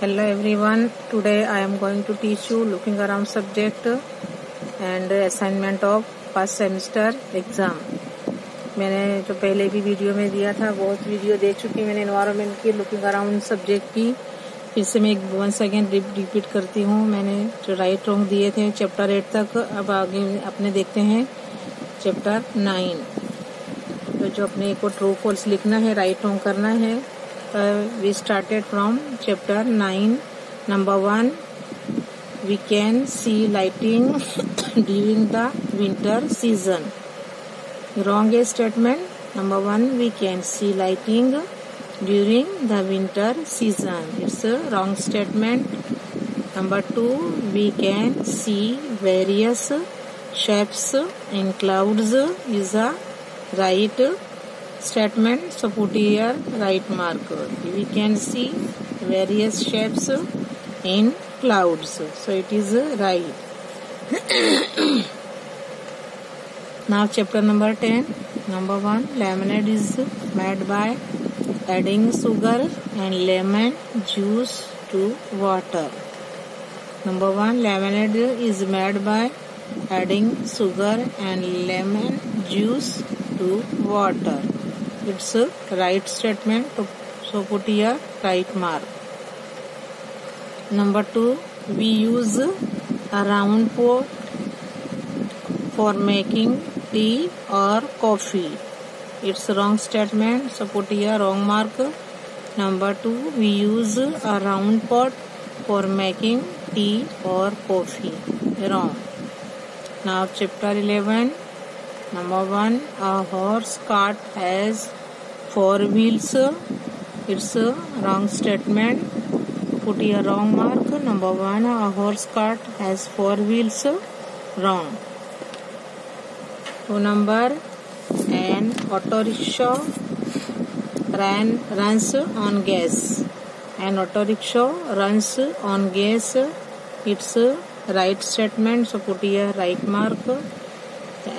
hello everyone today i am going to teach you looking around subject and assignment of first semester exam मैंने जो पहले भी video में दिया था बहुत वीडियो दे चुकी मैंने इन्वायरमेंट की लुकिंग अराउंड सब्जेक्ट की फिर से मैं एक वन सेकेंड रिपीट करती हूँ मैंने जो राइट रॉन्ग दिए थे चैप्टर एट तक अब आगे अपने देखते हैं चैप्टर नाइन तो जो अपने को ट्रू फॉल्स लिखना है राइट रॉन्ग करना है uh, we started from chapter 9 number 1 we can see lighting during the winter season wrong statement number 1 we can see lighting during the winter season it's a wrong statement number 2 we can see various shapes in clouds is a right statement so put here right marker we can see various shapes in clouds so it is right now chapter number 10 number 1 lemonade is made by adding sugar and lemon juice to water number 1 lemonade is made by adding sugar and lemon juice to water it's a right statement so put here right mark number 2 we use a round pot for making tea or coffee it's wrong statement so put here wrong mark number 2 we use a round pot for making tea or coffee wrong now chapter 11 number 1 a horse cart has four wheels it's a wrong statement put a wrong mark number one a horse cart has four wheels wrong two number an auto rickshaw ran runs on gas an auto rickshaw runs on gas it's right statement so put your right mark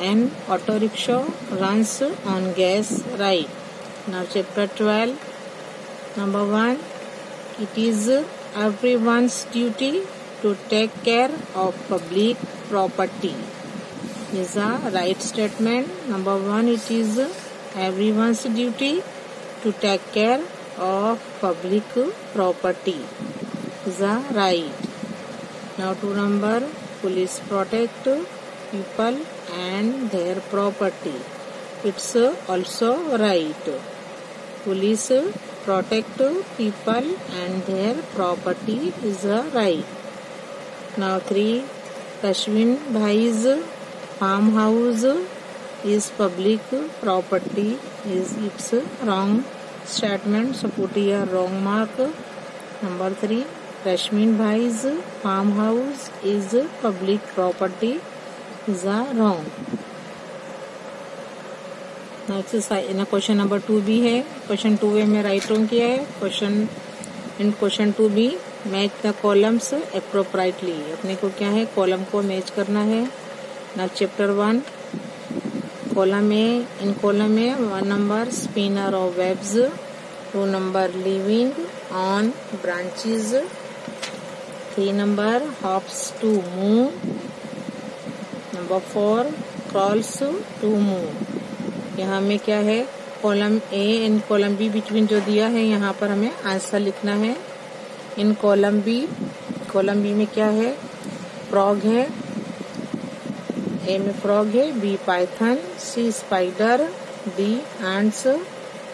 an auto rickshaw runs on gas right now chapter 12. Number 1. It is everyone's duty to take care of public property. Is a right statement. Number 1. It is everyone's duty to take care of public property. Is a right. Now to number. Police protect people and their property. It's also right. Police protect people and their property is a right. Now 3. Tashvin Bhai's farmhouse is public property is its wrong statement, so put here wrong mark. Number 3. Tashvin Bhai's farmhouse is public property is a wrong. Exercise question number two भी है question two A में right wrong किया है question in question to be match the columns appropriately अपने को क्या है column को मैच करना है ना chapter one column A in column A one number spinner of webs two number living on branches three number hops to move number four crawls to move यहाँ में क्या है column A and column B between जो दिया है यहाँ पर हमें आंसर लिखना है in column B column B में क्या है फ्रॉग है ए में फ्रॉग है B python C spider D ants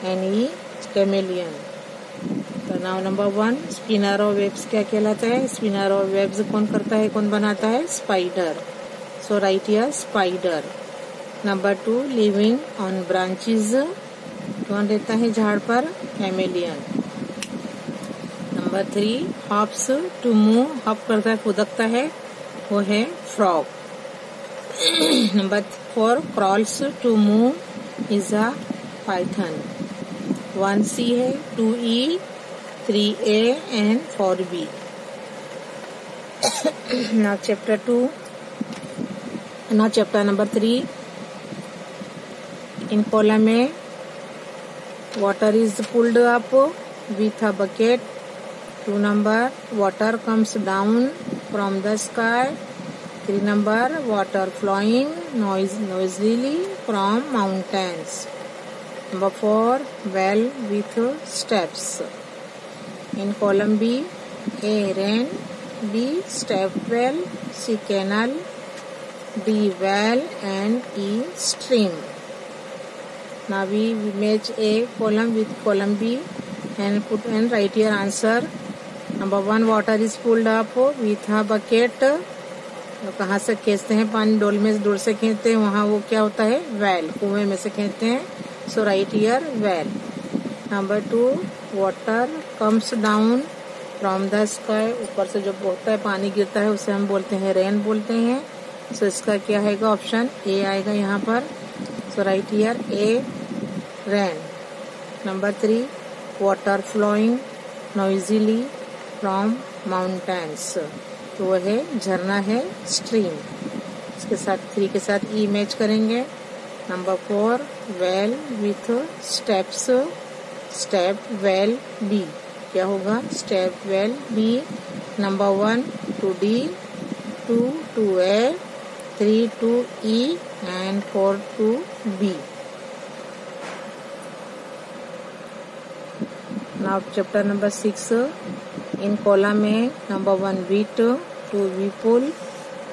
and E chameleon तो now number one spinner of webs क्या कहलाता है स्पिनर ऑफ वेब्स कौन करता है कौन बनाता है स्पाइडर सो राइट या spider number two living on branches कौन रहता है झाड़ पर chameleon number three hops to move hop करता है कुदकता है वो है frog number four crawls to move is a python one C है two E three A and four B now chapter two now chapter number three in column A water is pulled up with a bucket two number water comes down from the sky three number water flowing noise noisily from mountains number four well with steps in column b a rain b step well c canal d well and e stream Now we match A column with column B and put and write your answer. Number one, water is pulled up with a bucket. तो कहाँ से खींचते हैं पानी डोल में डोल से खींचते हैं वहाँ वो क्या होता है वेल कुएं में से खींचते हैं so right here well number two water comes down from the sky ऊपर से जो बोलता है पानी गिरता है उसे हम बोलते हैं रेन बोलते हैं सो so इसका क्या है ऑप्शन ए आएगा यहाँ पर So write here A ran. Number 3 water flowing noisily from mountains. तो वह है झरना है स्ट्रीम इसके साथ थ्री के साथ ई e मैच करेंगे number four well with steps step well B क्या होगा step well B number one to D two to A 3 to E and 4 to B. Now chapter number 6 in column A number 1 wheat, 2 vegetable,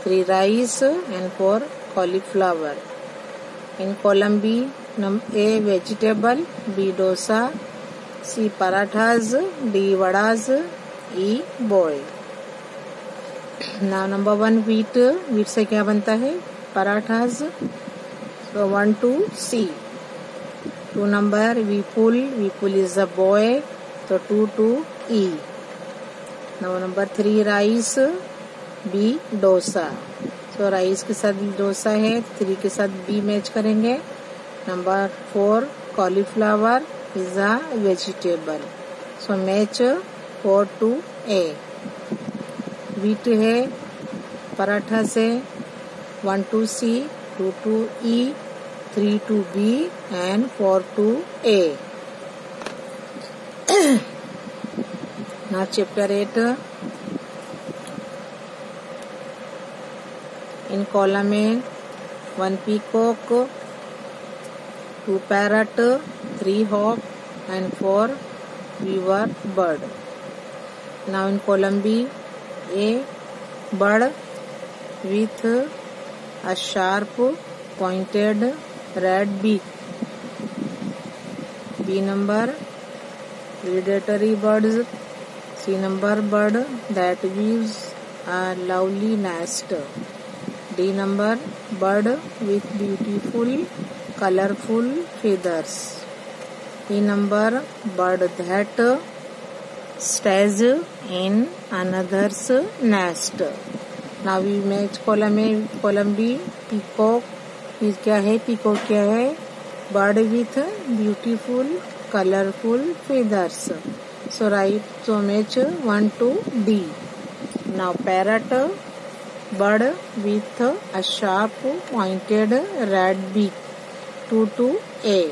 3 rice and 4 cauliflower. In column B num A vegetable, B dosa, C parathas, D vadas, E boiled. ना number one wheat wheat से क्या बनता है parathas so one to C two number Vipul Vipul is a boy तो two to E number three rice B dosa so rice के साथ डोसा है three के साथ बी मैच करेंगे number four cauliflower is a vegetable so match four to A sweet है पराठा से one to C two to E three to B and four to A ना chapter eight in column में one cuckoo two parrot three hawk and four weaver bird now in column B A bird with a sharp pointed red B B number predatory birds C number bird that weaves a lovely nest D number bird with beautiful colourful feathers E number bird that stays in another's nest. Now we match column A, column B peacock फिर क्या है peacock क्या है bird with beautiful colorful feathers. So write so match one to D. Now parrot bird with a sharp pointed red beak two to A.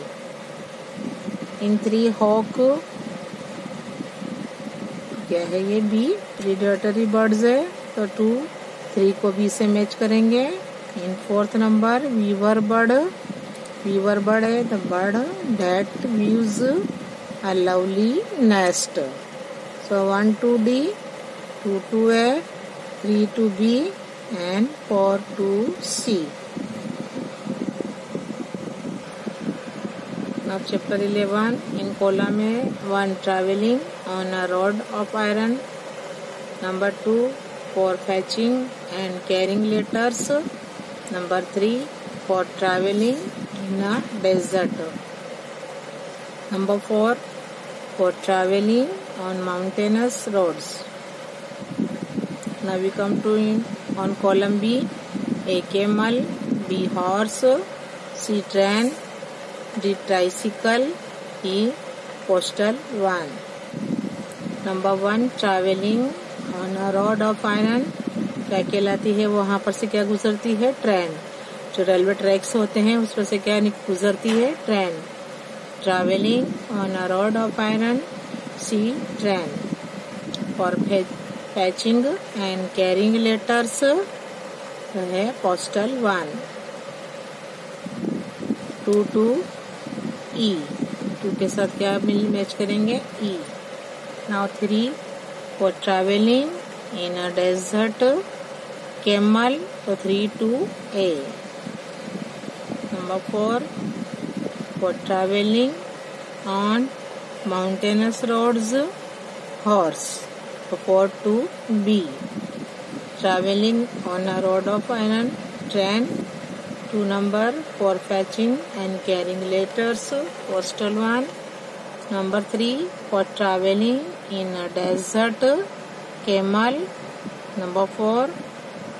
In three hawk गया है ये B predatory birds है तो two three को B से match करेंगे in fourth number weaver bird weaver bird है the bird that weaves a lovely nest so one to D two to A three to B and four to C of chapter 11 in column A one traveling on a rod of iron number 2 for fetching and carrying letters number 3 for traveling in a desert number 4 for traveling on mountainous roads now we come to in, on column B a camel B horse C train The tricycle is e, postal one. Number one travelling on a road of iron क्या कहलाती है वहां पर से क्या गुजरती है train जो रेलवे ट्रैक्स होते हैं उस पर से क्या गुजरती है train travelling on a road of iron C train और पैचिंग एंड कैरिंग लेटर्स है postal one two to E two के साथ क्या मिल मैच करेंगे E now three for travelling in a desert camel तो three to A number four for travelling on mountainous roads horse तो four to B travelling on a road of an train 2 number for fetching and carrying letters postal one number 3 for traveling in a desert camel number 4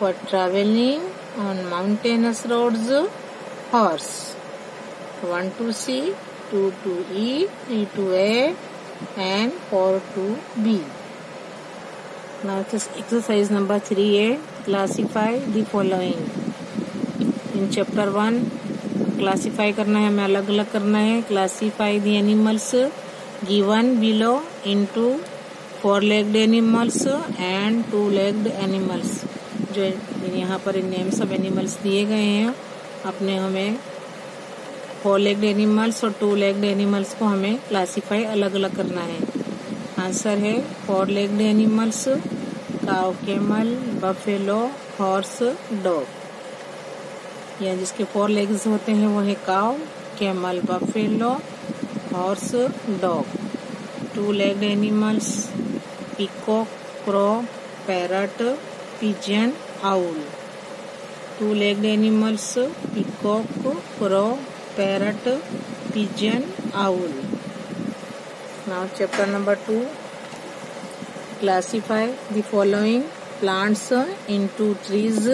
for traveling on mountainous roads horse 1 to C 2 to E 3 to A and 4 to B now this exercise number 3a classify the following in chapter one classify करना है हमें अलग अलग करना है classify the animals given below into four legged animals and two legged animals जो यहाँ पर नेम सब एनिमल्स दिए गए हैं अपने हमें फोर लेग्ड एनिमल्स और टू लेग्ड एनिमल्स को हमें क्लासीफाई अलग अलग करना है आंसर है four legged animals cow camel buffalo horse dog या जिसके फोर लेग्स होते हैं वो है cow camel buffalo horse dog two leg animals peacock crow parrot pigeon owl two leg animals peacock crow parrot pigeon owl now chapter number two the following plants into trees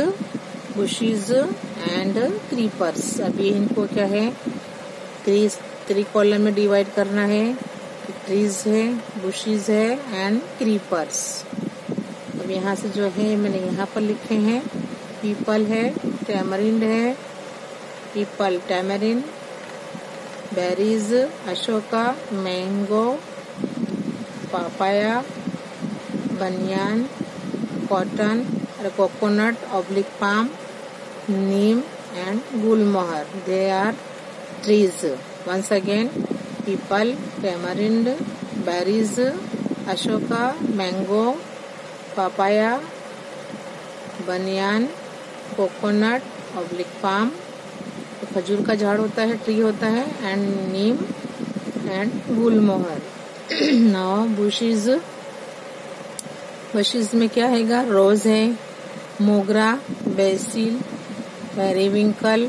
bushes and creepers अभी इनको क्या है trees three column में divide करना है trees है bushes है and creepers अब यहाँ से जो है मैंने यहाँ पर लिखे हैं पीपल है टैमरिंड है peepal tamarind berries Ashoka mango papaya banyan cotton और coconut oblique palm neem and gulmohar. They are trees. Once again, peepal tamarind, berries, ashoka, mango, papaya, banyan coconut public palm तो खजूर का झाड़ होता है ट्री होता है and neem and gulmohar now bushes bushes में क्या हैगा रोज है mogra basil periwinkle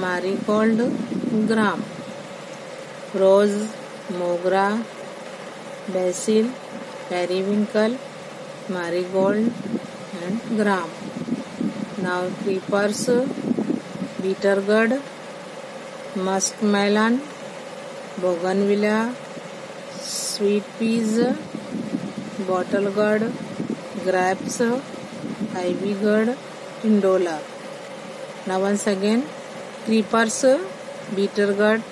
marigold gram rose mogra basil periwinkle marigold and gram now creepers bitter gourd musk melon bougainvillea sweet peas bottle gourd grapes ivy gourd इंडोला now once again creepers beater gourd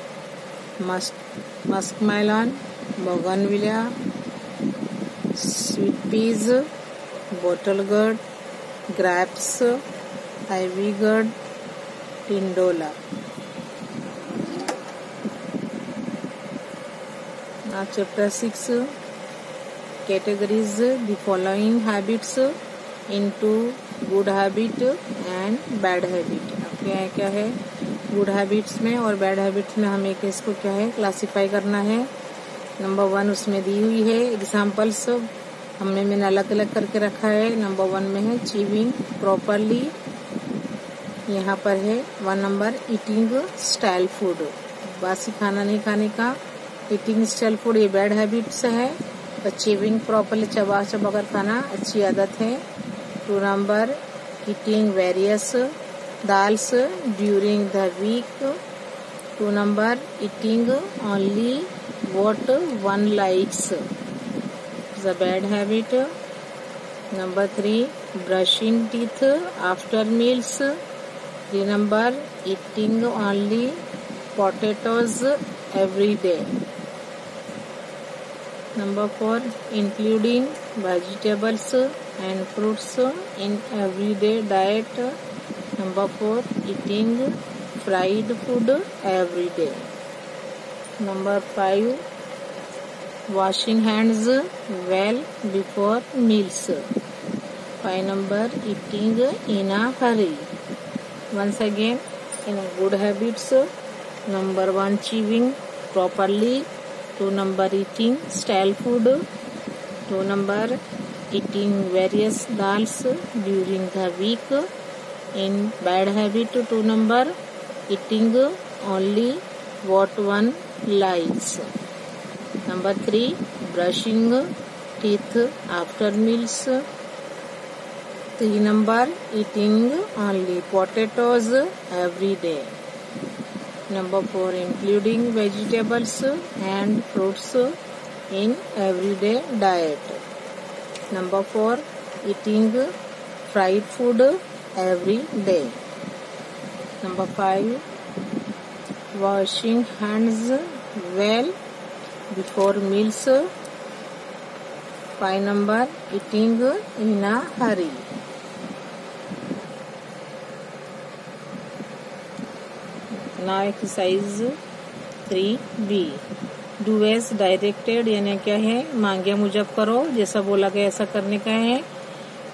musk muskmelon bougainvillea sweet peas bottle gourd grapes ivy gourd tindola now chapter 6 categories the following habits into good habit and bad habit आपके यहाँ क्या है good habits में और bad habits में हमें इसको क्या है क्लासिफाई करना है नंबर वन उसमें दी हुई है एग्जाम्पल्स हमने मैंने अलग अलग करके रखा है नंबर वन में है चीविंग प्रॉपरली यहाँ पर है one number eating style food बासी खाना नहीं खाने का ईटिंग स्टाइल फूड ये बैड हैबिट्स है और चीविंग प्रॉपरली चबा चबा कर खाना अच्छी आदत है number eating various dals during the week. number eating only what one likes The a bad habit. Number three, brushing teeth after meals. The number, eating only potatoes every day. Number four, including vegetables and fruits in everyday diet. Number 4. Eating fried food every day. Number 5 washing hands well before meals. 5 number eating in a hurry. Once again, in good habits, number 1 chewing properly, 2 number eating style food, 2 number eating various dals during the week in bad habit two number eating only what one likes number 3 brushing teeth after meals three number eating only potatoes every day number 4 including vegetables and fruits in everyday diet Number 4. Eating fried food every day. Number 5. Washing hands well before meals. five Number. Eating in a hurry. Now exercise 3B. Do as directed यानी क्या है मांगे मुजब करो जैसा बोला गया ऐसा करने का है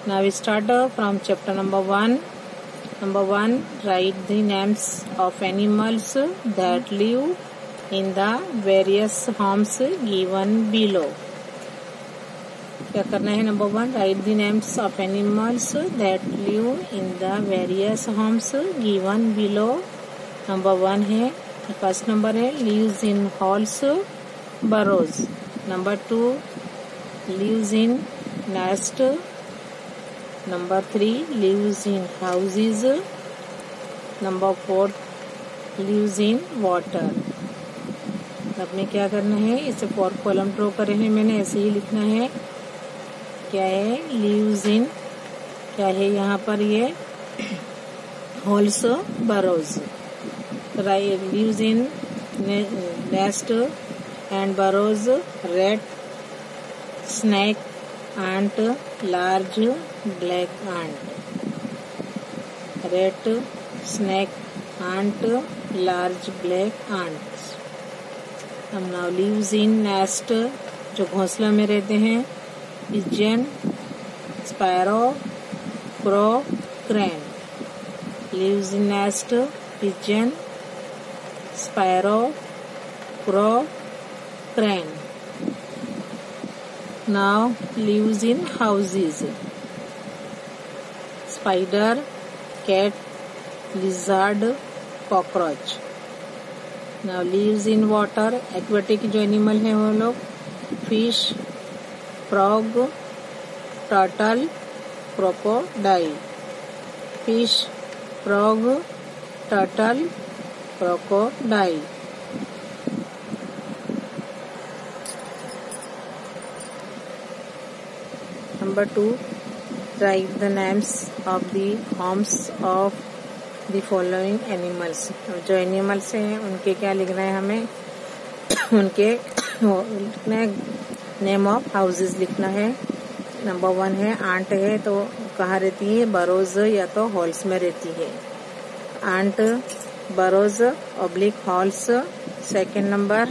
now start from chapter number one number one write the names of animals that live in the various homes given below क्या करना है number one write the names of animals that live in the various homes given below number one है first number है lives in holes burrows number 2 lives in nest number 3 lives in houses number 4 lives in water अब में क्या करना है इसे four column draw कर रहे हैं मैंने ऐसे ही लिखना है क्या है लीव्स इन क्या है यहाँ पर ये holes burrows right lives in nest and burrows red snake ant large black ant red snake ant large black ants some now lives in nest jo ghonsla mein rehte hain pigeon sparrow crow crane lives in nest pigeon sparrow crow Pran now lives in houses. Spider, cat, lizard, cockroach. Now lives in water. aquatic जो animal है वो लोग fish frog turtle crocodile fish frog turtle crocodile Number 2. Write the names of the homes of the following animals. जो animals हैं उनके क्या लिखना है हमें उनके लिखना है नेम ऑफ हाउसेज लिखना है नंबर वन है आंट है तो कहाँ रहती है बरोज या तो हॉल्स में रहती है ant burrows oblique holes second number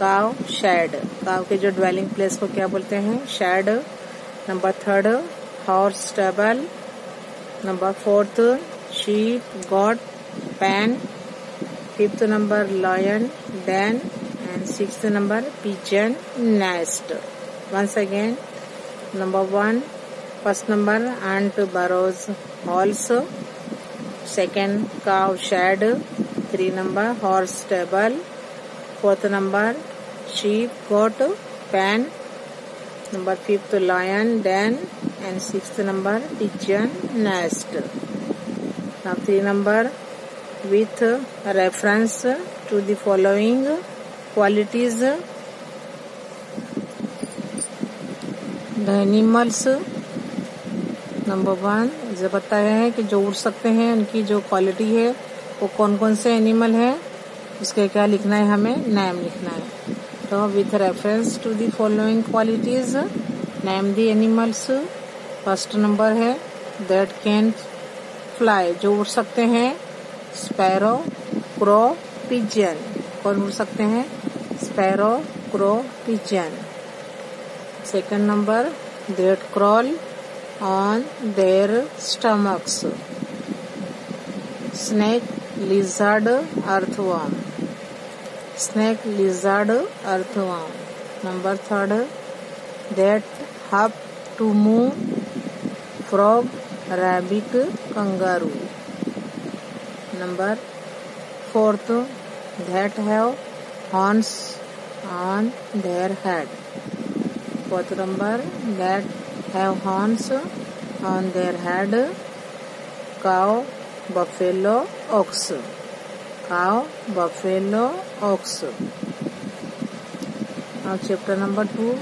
cow shed cow के जो ड्वेलिंग प्लेस को क्या बोलते हैं shed number third horse stable number fourth sheep goat pan fifth number lion den and sixth number pigeon nest once again number 1 first number ant burrows halls second cow shed three number horse stable fourth number sheep goat pan number fifth lion den and six number pigeon nest now three number with reference to the following qualities the animals number one जो बताया है कि जो उड़ सकते हैं उनकी जो क्वालिटी है वो कौन कौन से एनिमल है उसके क्या लिखना है हमें नैम लिखना है So with reference to the following qualities name the animals first number है दैट कैन फ्लाई जो उड़ सकते हैं स्पैरो क्रो पिजन कौन उड़ सकते हैं sparrow crow pigeon second number that crawl on their stomachs snake lizard earthworm Snake lizard earthworm. Number 3, that hop to move. Frog, rabbit, kangaroo. Number 4, that have horns on their head. Fourth number, that have horns on their head. Cow, buffalo, ox cow, buffalo, ox. Now chapter number 2.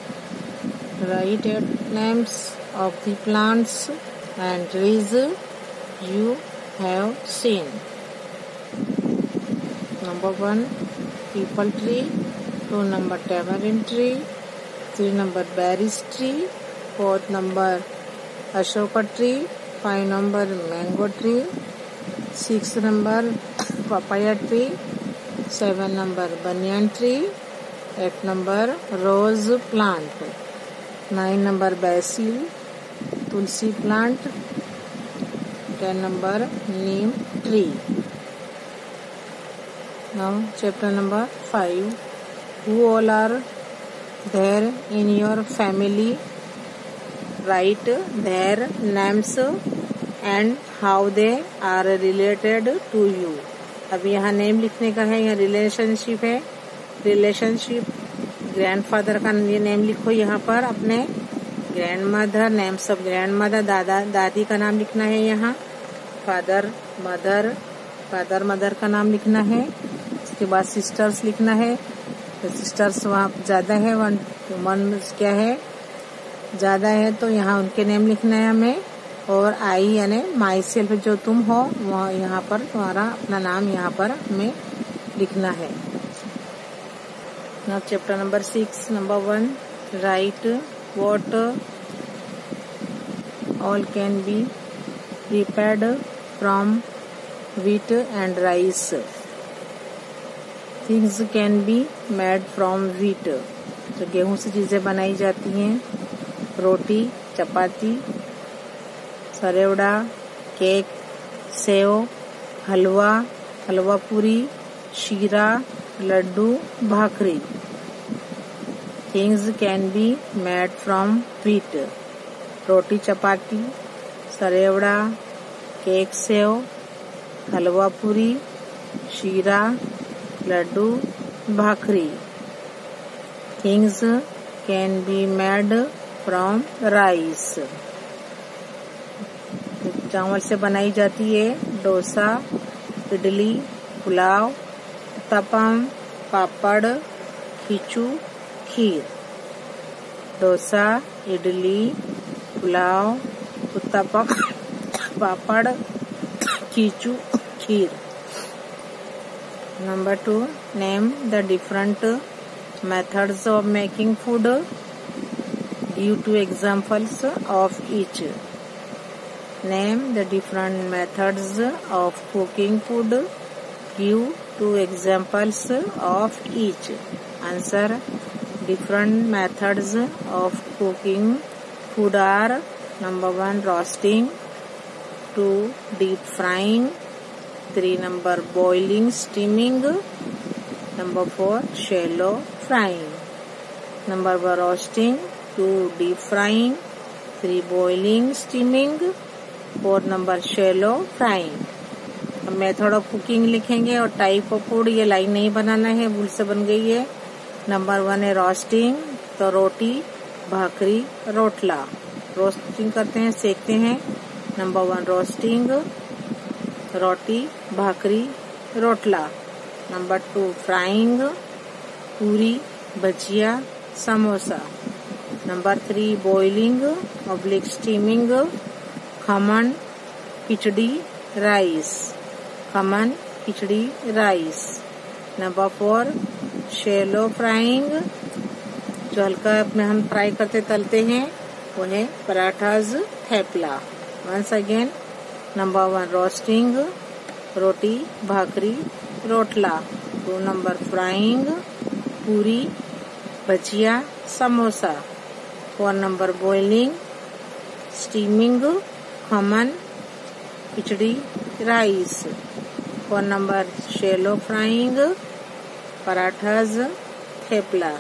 Write names of the plants and trees you have seen. Number 1. People tree. 2. Number tamarind tree. 3. Number berries tree. Four number Ashoka tree. 5 number mango tree. 6 number papaya tree, 7 number banyan tree, 8 number rose plant, 9 number basil, tulsi plant, 10 number neem tree. Now chapter number 5. Who all are there in your family? Write their names and how they are related to you. अब यहाँ name लिखने का है यहाँ relationship है relationship grandfather का ये name लिखो यहाँ पर अपने ग्रैंड मदर नेम सब ग्रैंड मदर दादा दादी का नाम लिखना है यहाँ फादर मदर फादर मदर का नाम लिखना है उसके बाद सिस्टर्स लिखना है तो सिस्टर्स वहाँ ज़्यादा है वन वन क्या है ज़्यादा है तो यहाँ उनके नेम लिखना है हमें और आई यानी माई सेल्फ जो तुम हो वह यहाँ पर तुम्हारा अपना नाम यहाँ पर हमें लिखना है chapter number six number one write what all can be prepared from wheat and rice things can be made from wheat तो गेहूं से चीज़ें बनाई जाती हैं रोटी चपाती सरेवड़ा cake save halwa halwa puri shira laddu bhakri things can be made from wheat roti chapati सरेवड़ा cake sev halwa puri shira laddu bhakri things can be made from rice चावल से बनाई जाती है dosa idli pulao तपम papad khichu kheer dosa idli pulao uttapam papad khichu kheer number two name the different methods of making food you two examples of each name the different methods of cooking food give two examples of each answer different methods of cooking food are number 1 roasting 2 deep frying 3 number boiling steaming number 4 shallow frying number 1 roasting 2 deep frying 3 boiling steaming four number shallow frying method of cooking लिखेंगे और type of food ये line नहीं बनाना है भूल से बन गई है नंबर वन है रोस्टिंग तो रोटी भाकरी रोटला रोस्टिंग करते हैं सेकते हैं number one roasting roti bhakri rotla number two frying puri bhajiya samosa number three boiling oblique steaming khaman khichdi rice khaman khichdi rice number four shallow frying जो हल्का में हम फ्राई करते तलते हैं वो है parathas thepla once again number one roasting roti bhakri rotla two number frying puri bhajiya samosa four number boiling steaming हमन khichdi rice four number shallow frying parathas thepla